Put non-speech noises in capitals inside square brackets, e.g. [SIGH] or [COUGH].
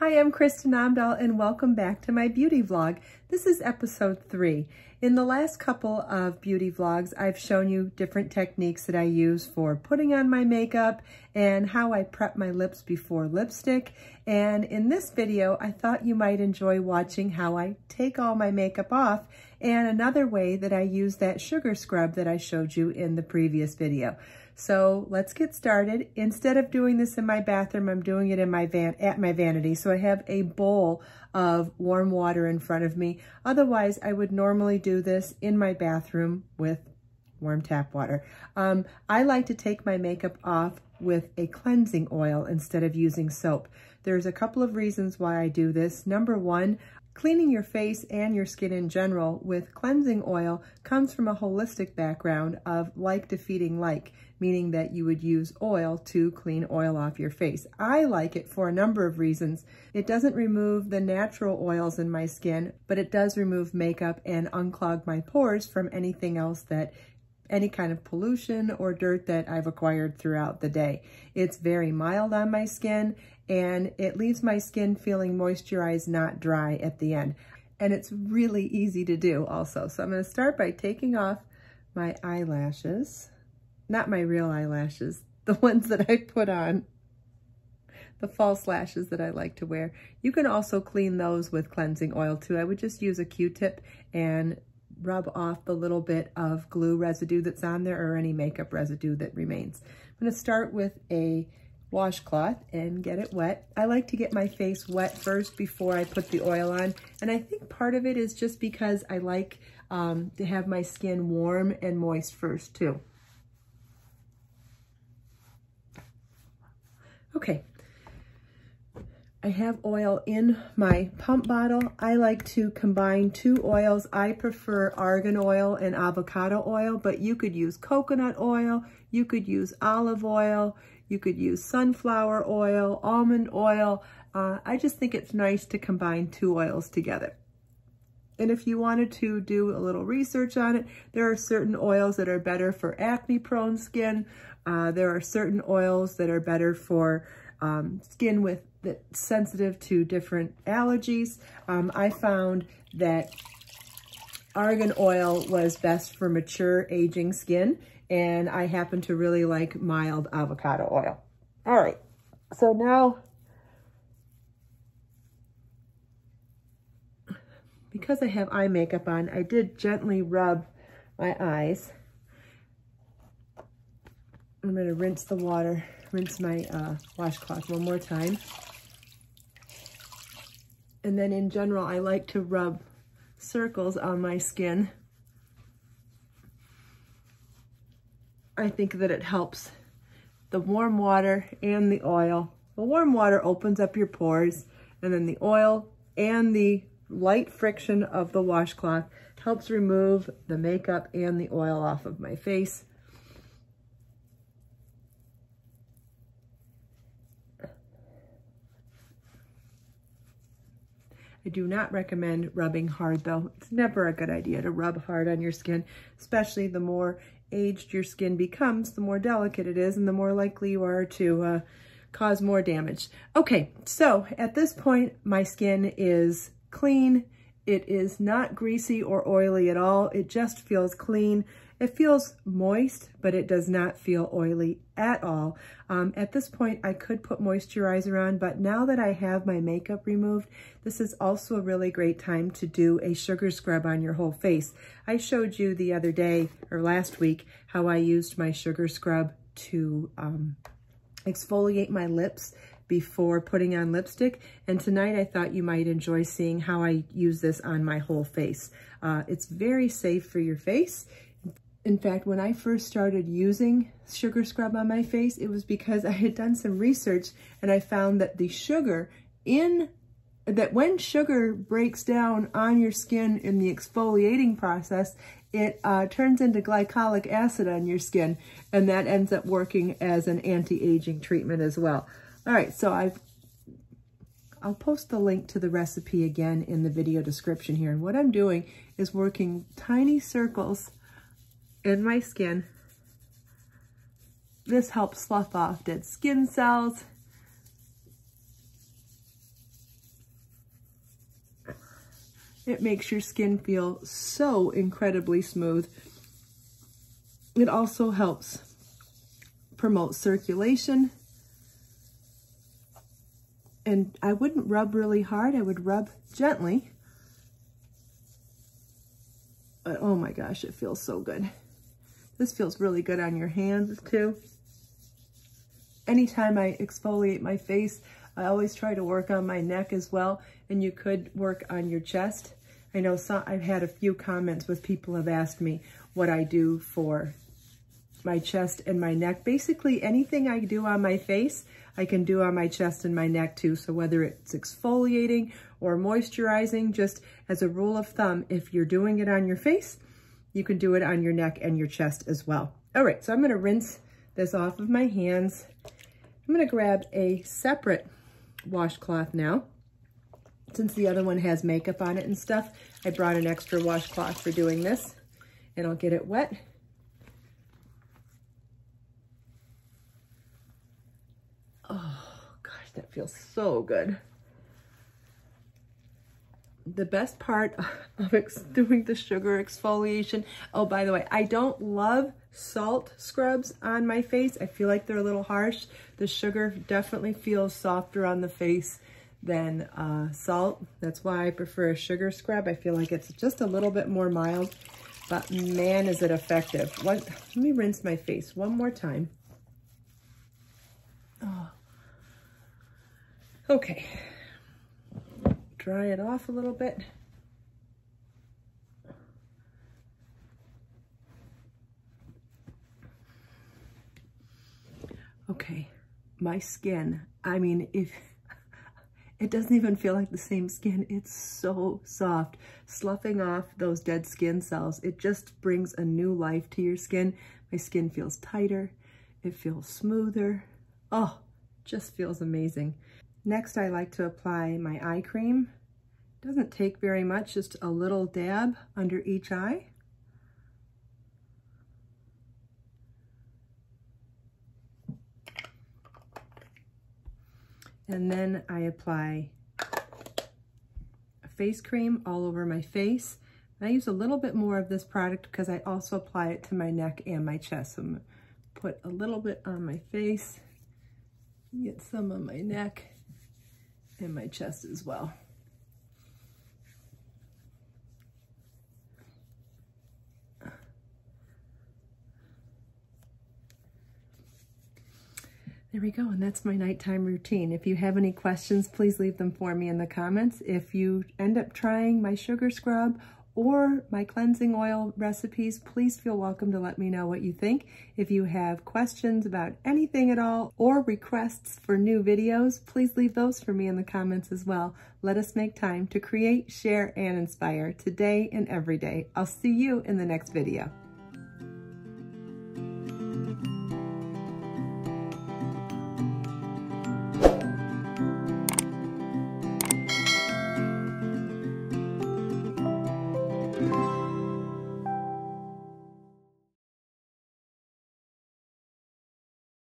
Hi, I'm Kristin Omdahl and welcome back to my beauty vlog. This is episode three. In the last couple of beauty vlogs, I've shown you different techniques that I use for putting on my makeup and how I prep my lips before lipstick. And in this video, I thought you might enjoy watching how I take all my makeup off and another way that I use that sugar scrub that I showed you in the previous video. So let's get started. Instead of doing this in my bathroom, I'm doing it in my van at my vanity. So I have a bowl of warm water in front of me. Otherwise, I would normally do this in my bathroom with warm tap water. Um, I like to take my makeup off with a cleansing oil instead of using soap. There's a couple of reasons why I do this. Number one, Cleaning your face and your skin in general with cleansing oil comes from a holistic background of like defeating like, meaning that you would use oil to clean oil off your face. I like it for a number of reasons. It doesn't remove the natural oils in my skin, but it does remove makeup and unclog my pores from anything else that any kind of pollution or dirt that I've acquired throughout the day. It's very mild on my skin and it leaves my skin feeling moisturized, not dry at the end. And it's really easy to do also. So I'm gonna start by taking off my eyelashes, not my real eyelashes, the [LAUGHS] ones that I put on, the false lashes that I like to wear. You can also clean those with cleansing oil too. I would just use a Q-tip and rub off the little bit of glue residue that's on there or any makeup residue that remains. I'm gonna start with a washcloth and get it wet. I like to get my face wet first before I put the oil on. And I think part of it is just because I like um, to have my skin warm and moist first too. Okay, I have oil in my pump bottle. I like to combine two oils. I prefer argan oil and avocado oil, but you could use coconut oil, you could use olive oil, you could use sunflower oil, almond oil. Uh, I just think it's nice to combine two oils together. And if you wanted to do a little research on it, there are certain oils that are better for acne prone skin. Uh, there are certain oils that are better for um, skin with sensitive to different allergies. Um, I found that argan oil was best for mature aging skin and I happen to really like mild avocado oil. All right, so now, because I have eye makeup on, I did gently rub my eyes. I'm gonna rinse the water, rinse my uh, washcloth one more time. And then in general, I like to rub circles on my skin I think that it helps the warm water and the oil. The warm water opens up your pores and then the oil and the light friction of the washcloth helps remove the makeup and the oil off of my face. I do not recommend rubbing hard though. It's never a good idea to rub hard on your skin, especially the more aged your skin becomes, the more delicate it is and the more likely you are to uh, cause more damage. Okay, so at this point, my skin is clean. It is not greasy or oily at all. It just feels clean. It feels moist, but it does not feel oily at all. Um, at this point, I could put moisturizer on, but now that I have my makeup removed, this is also a really great time to do a sugar scrub on your whole face. I showed you the other day, or last week, how I used my sugar scrub to um, exfoliate my lips before putting on lipstick. And tonight I thought you might enjoy seeing how I use this on my whole face. Uh, it's very safe for your face. In fact, when I first started using sugar scrub on my face, it was because I had done some research and I found that the sugar in that when sugar breaks down on your skin in the exfoliating process, it uh, turns into glycolic acid on your skin, and that ends up working as an anti-aging treatment as well. All right, so I've I'll post the link to the recipe again in the video description here. And what I'm doing is working tiny circles in my skin. This helps slough off dead skin cells. It makes your skin feel so incredibly smooth. It also helps promote circulation. And I wouldn't rub really hard. I would rub gently. But oh my gosh, it feels so good. This feels really good on your hands too. Anytime I exfoliate my face, I always try to work on my neck as well, and you could work on your chest. I know some, I've had a few comments with people have asked me what I do for my chest and my neck. Basically, anything I do on my face, I can do on my chest and my neck too. So whether it's exfoliating or moisturizing, just as a rule of thumb, if you're doing it on your face, you can do it on your neck and your chest as well. All right, so I'm gonna rinse this off of my hands. I'm gonna grab a separate washcloth now. Since the other one has makeup on it and stuff, I brought an extra washcloth for doing this and I'll get it wet. Oh gosh, that feels so good. The best part [LAUGHS] of doing the sugar exfoliation, oh, by the way, I don't love salt scrubs on my face. I feel like they're a little harsh. The sugar definitely feels softer on the face than uh, salt. That's why I prefer a sugar scrub. I feel like it's just a little bit more mild, but man, is it effective. One, let me rinse my face one more time. Oh. Okay, dry it off a little bit. Okay, my skin, I mean, if [LAUGHS] it doesn't even feel like the same skin. It's so soft. Sloughing off those dead skin cells, it just brings a new life to your skin. My skin feels tighter. It feels smoother. Oh, just feels amazing. Next, I like to apply my eye cream. It Doesn't take very much, just a little dab under each eye. And then I apply a face cream all over my face. I use a little bit more of this product because I also apply it to my neck and my chest. So I'm gonna put a little bit on my face, get some on my neck and my chest as well. There we go, and that's my nighttime routine. If you have any questions, please leave them for me in the comments. If you end up trying my sugar scrub or my cleansing oil recipes, please feel welcome to let me know what you think. If you have questions about anything at all or requests for new videos, please leave those for me in the comments as well. Let us make time to create, share, and inspire today and every day. I'll see you in the next video.